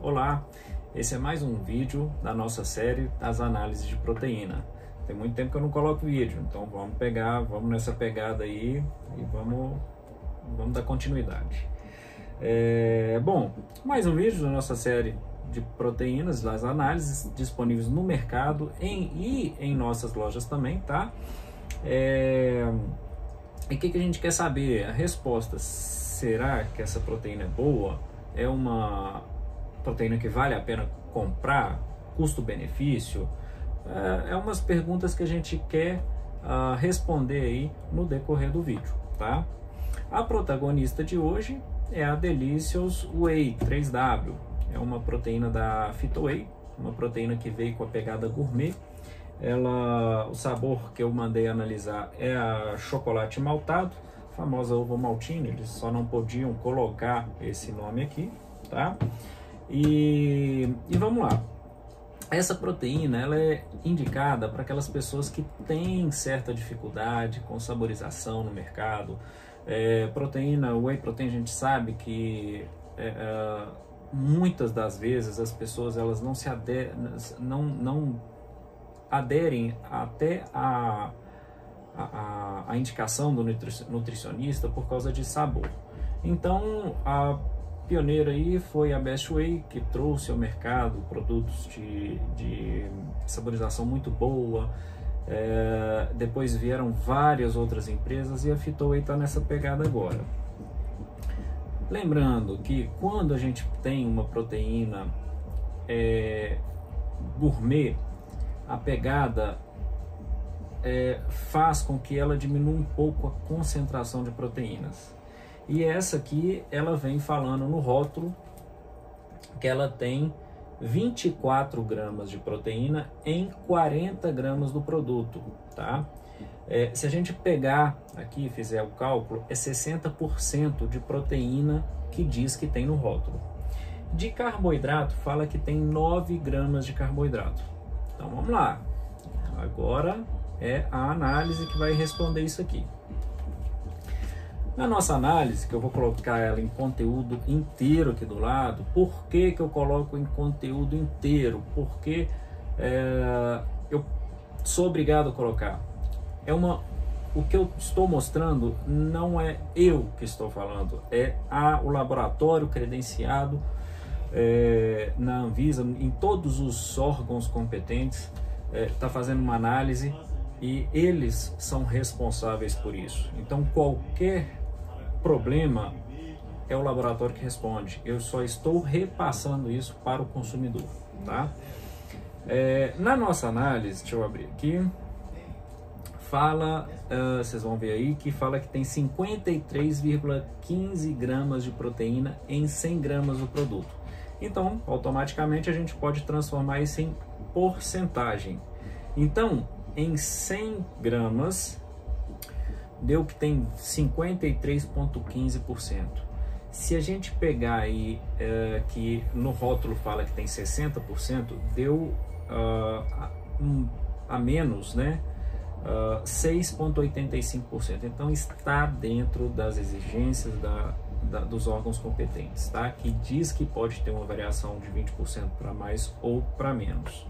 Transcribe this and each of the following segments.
Olá, esse é mais um vídeo da nossa série das análises de proteína. Tem muito tempo que eu não coloco vídeo, então vamos pegar, vamos nessa pegada aí e vamos, vamos dar continuidade. É, bom, mais um vídeo da nossa série de proteínas, das análises disponíveis no mercado em, e em nossas lojas também, tá? É, e o que, que a gente quer saber? A resposta, será que essa proteína é boa? É uma proteína que vale a pena comprar? Custo-benefício? É, é umas perguntas que a gente quer uh, responder aí no decorrer do vídeo, tá? A protagonista de hoje é a Delicious Whey 3W. É uma proteína da Fitoway, uma proteína que veio com a pegada gourmet. Ela, o sabor que eu mandei analisar é a chocolate maltado, famosa uva maltina. Eles só não podiam colocar esse nome aqui, tá? E, e vamos lá. Essa proteína ela é indicada para aquelas pessoas que têm certa dificuldade com saborização no mercado. É, proteína, whey protein, a gente sabe que é, é, muitas das vezes as pessoas elas não se aderem, não, não aderem até a, a, a indicação do nutricionista por causa de sabor. Então a pioneira aí foi a Best Way, que trouxe ao mercado produtos de, de saborização muito boa. É, depois vieram várias outras empresas e a Fitoway está nessa pegada agora. Lembrando que quando a gente tem uma proteína é, gourmet, a pegada é, faz com que ela diminua um pouco a concentração de proteínas. E essa aqui, ela vem falando no rótulo que ela tem 24 gramas de proteína em 40 gramas do produto, tá? É, se a gente pegar aqui e fizer o cálculo, é 60% de proteína que diz que tem no rótulo. De carboidrato, fala que tem 9 gramas de carboidrato. Então vamos lá. Agora é a análise que vai responder isso aqui. Na nossa análise, que eu vou colocar ela em conteúdo inteiro aqui do lado, por que, que eu coloco em conteúdo inteiro? Porque é, eu sou obrigado a colocar. É uma, o que eu estou mostrando não é eu que estou falando, é a, o laboratório credenciado é, na Anvisa, em todos os órgãos competentes, está é, tá fazendo uma análise e eles são responsáveis por isso. Então, qualquer problema é o laboratório que responde. Eu só estou repassando isso para o consumidor, tá? É, na nossa análise, deixa eu abrir aqui, fala, uh, vocês vão ver aí, que fala que tem 53,15 gramas de proteína em 100 gramas do produto. Então, automaticamente a gente pode transformar isso em porcentagem. Então, em 100 gramas, deu que tem 53,15%. Se a gente pegar aí é, que no rótulo fala que tem 60%, deu uh, um, a menos, né? Uh, ah, 6,85%. Então está dentro das exigências da, da, dos órgãos competentes, tá? Que diz que pode ter uma variação de 20% para mais ou para menos.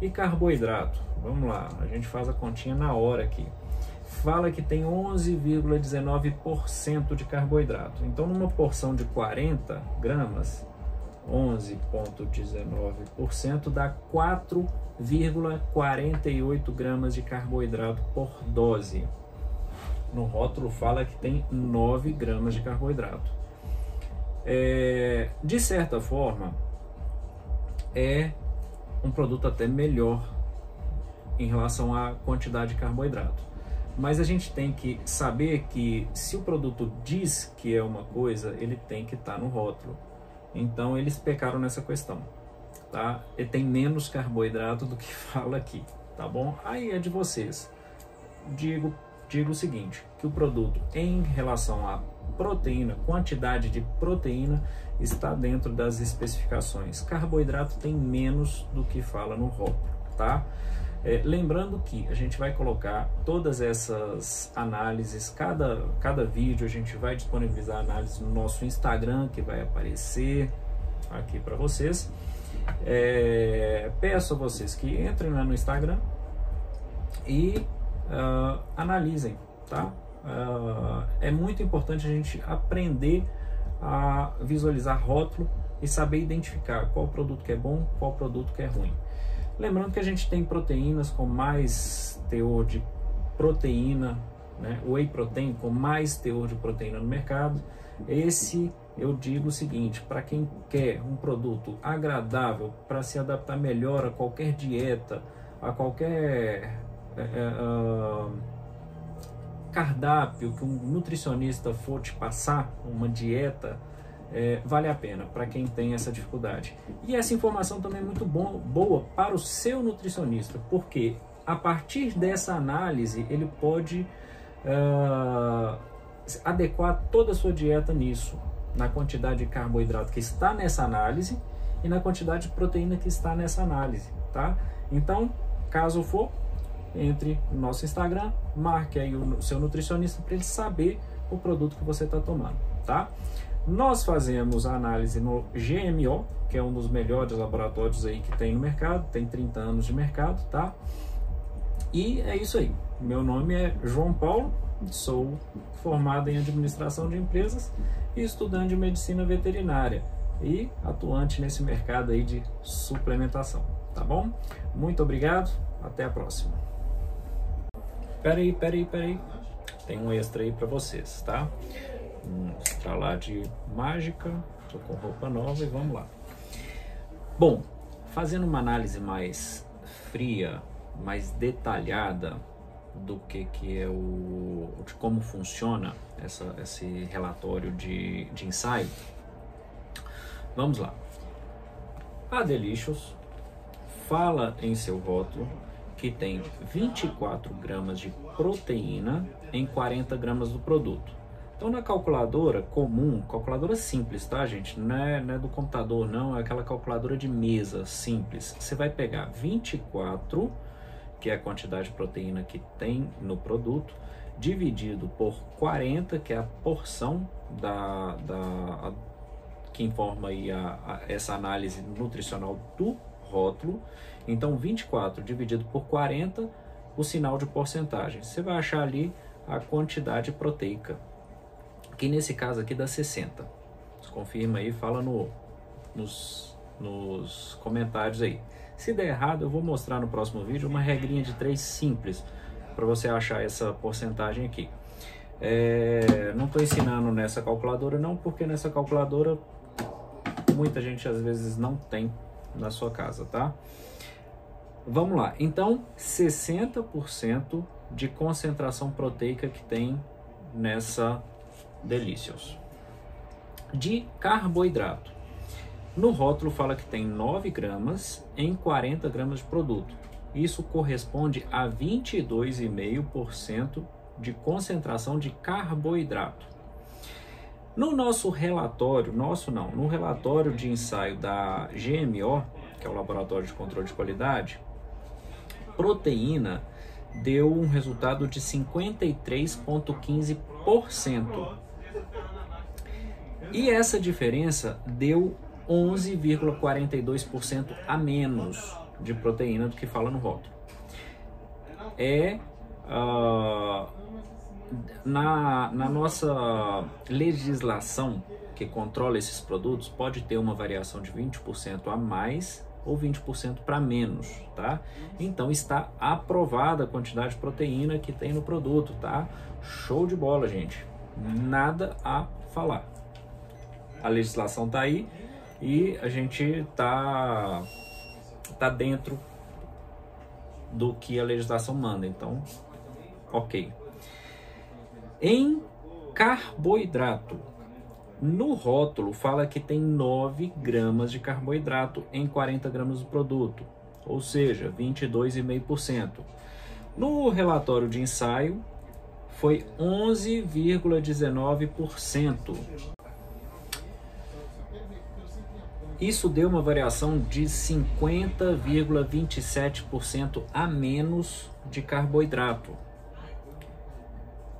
E carboidrato? Vamos lá, a gente faz a continha na hora aqui fala que tem 11,19% de carboidrato. Então, numa porção de 40 gramas, 11,19% dá 4,48 gramas de carboidrato por dose. No rótulo fala que tem 9 gramas de carboidrato. É, de certa forma, é um produto até melhor em relação à quantidade de carboidrato. Mas a gente tem que saber que se o produto diz que é uma coisa, ele tem que estar tá no rótulo. Então eles pecaram nessa questão, tá? Ele tem menos carboidrato do que fala aqui, tá bom? Aí é de vocês. Digo, digo o seguinte, que o produto em relação à proteína, quantidade de proteína está dentro das especificações. Carboidrato tem menos do que fala no rótulo, tá? É, lembrando que a gente vai colocar todas essas análises, cada, cada vídeo a gente vai disponibilizar análise no nosso Instagram que vai aparecer, aqui para vocês. É, peço a vocês que entrem lá no Instagram e uh, analisem, tá? Uh, é muito importante a gente aprender a visualizar rótulo e saber identificar qual produto que é bom, qual produto que é ruim. Lembrando que a gente tem proteínas com mais teor de proteína, né? whey protein com mais teor de proteína no mercado. Esse eu digo o seguinte: para quem quer um produto agradável para se adaptar melhor a qualquer dieta, a qualquer é, uh, cardápio que um nutricionista for te passar, uma dieta, é, vale a pena para quem tem essa dificuldade. E essa informação também é muito bom, boa para o seu nutricionista, porque a partir dessa análise ele pode uh, adequar toda a sua dieta nisso, na quantidade de carboidrato que está nessa análise e na quantidade de proteína que está nessa análise, tá? Então, caso for, entre no nosso Instagram, marque aí o seu nutricionista para ele saber o produto que você está tomando, tá? Nós fazemos a análise no GMO, que é um dos melhores laboratórios aí que tem no mercado, tem 30 anos de mercado, tá? E é isso aí. Meu nome é João Paulo, sou formado em administração de empresas e estudante de medicina veterinária e atuante nesse mercado aí de suplementação, tá bom? Muito obrigado, até a próxima. Peraí, peraí, peraí. Tem um extra aí para vocês, tá? Um lá de mágica, tô com roupa nova e vamos lá. Bom, fazendo uma análise mais fria, mais detalhada do que, que é o de como funciona essa, esse relatório de, de ensaio. Vamos lá. A Delicious fala em seu rótulo que tem 24 gramas de proteína em 40 gramas do produto. Então na calculadora comum, calculadora simples, tá gente? Não é, não é do computador não, é aquela calculadora de mesa simples. Você vai pegar 24 que é a quantidade de proteína que tem no produto, dividido por 40, que é a porção da, da a, que informa aí a, a, essa análise nutricional do rótulo. Então, 24 dividido por 40, o sinal de porcentagem. Você vai achar ali a quantidade proteica, que nesse caso aqui dá 60. Você confirma aí, fala no, nos, nos comentários aí. Se der errado, eu vou mostrar no próximo vídeo uma regrinha de três simples para você achar essa porcentagem aqui. É, não estou ensinando nessa calculadora não, porque nessa calculadora muita gente às vezes não tem na sua casa, tá? Vamos lá. Então, 60% de concentração proteica que tem nessa Delicious. De carboidrato. No rótulo fala que tem 9 gramas em 40 gramas de produto. Isso corresponde a 22,5% de concentração de carboidrato. No nosso relatório, nosso não, no relatório de ensaio da GMO, que é o Laboratório de Controle de Qualidade, proteína deu um resultado de 53,15%. E essa diferença deu 11,42% a menos de proteína do que fala no rótulo. É uh, na, na nossa legislação que controla esses produtos, pode ter uma variação de 20% a mais ou 20% para menos, tá? Então está aprovada a quantidade de proteína que tem no produto, tá? Show de bola, gente. Nada a falar. A legislação tá aí, e a gente tá tá dentro do que a legislação manda. Então, ok. Em carboidrato, no rótulo fala que tem 9 gramas de carboidrato em 40 gramas do produto, ou seja, 22,5%. No relatório de ensaio foi 11,19%. Isso deu uma variação de 50,27% a menos de carboidrato.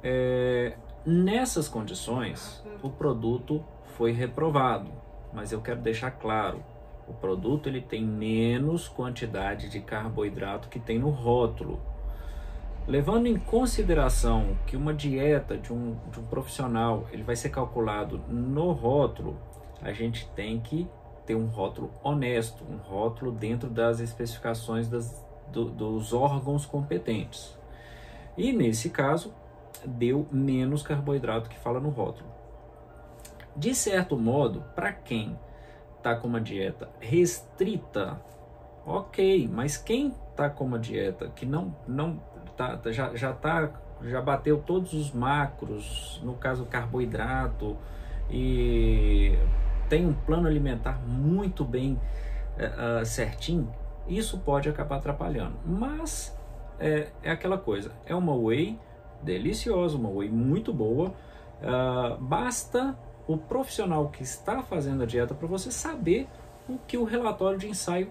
É, nessas condições, o produto foi reprovado. mas eu quero deixar claro, o produto ele tem menos quantidade de carboidrato que tem no rótulo. Levando em consideração que uma dieta de um, de um profissional ele vai ser calculado no rótulo, a gente tem que ter um rótulo honesto, um rótulo dentro das especificações das, do, dos órgãos competentes. E nesse caso, deu menos carboidrato que fala no rótulo. De certo modo, para quem está com uma dieta restrita, ok, mas quem está com uma dieta que não, não tá, já, já, tá, já bateu todos os macros, no caso carboidrato, e tem um plano alimentar muito bem uh, certinho, isso pode acabar atrapalhando. Mas é, é aquela coisa, é uma whey deliciosa, uma whey muito boa. Uh, basta o profissional que está fazendo a dieta para você saber o que o relatório de ensaio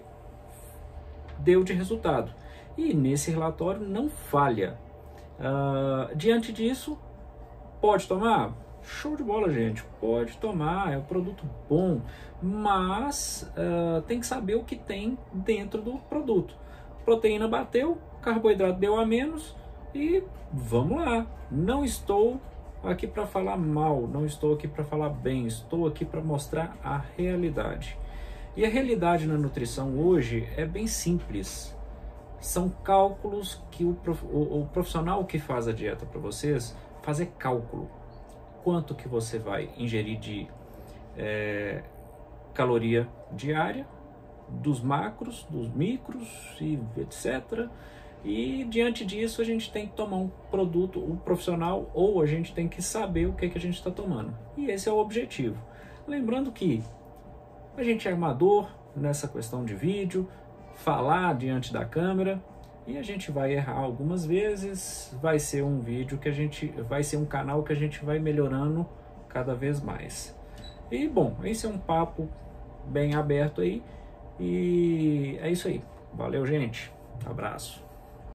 deu de resultado. E nesse relatório não falha. Uh, diante disso, pode tomar? Show de bola, gente. Pode tomar, é um produto bom, mas uh, tem que saber o que tem dentro do produto. Proteína bateu, carboidrato deu a menos e vamos lá. Não estou aqui para falar mal, não estou aqui para falar bem, estou aqui para mostrar a realidade. E a realidade na nutrição hoje é bem simples. São cálculos que o, o, o profissional que faz a dieta para vocês fazer cálculo. Quanto que você vai ingerir de é, caloria diária, dos macros, dos micros e etc e diante disso a gente tem que tomar um produto, um profissional, ou a gente tem que saber o que, é que a gente está tomando. E esse é o objetivo. Lembrando que a gente é amador nessa questão de vídeo, falar diante da câmera, e a gente vai errar algumas vezes, vai ser um vídeo que a gente vai ser um canal que a gente vai melhorando cada vez mais. E bom, esse é um papo bem aberto aí. E é isso aí. Valeu, gente. Abraço.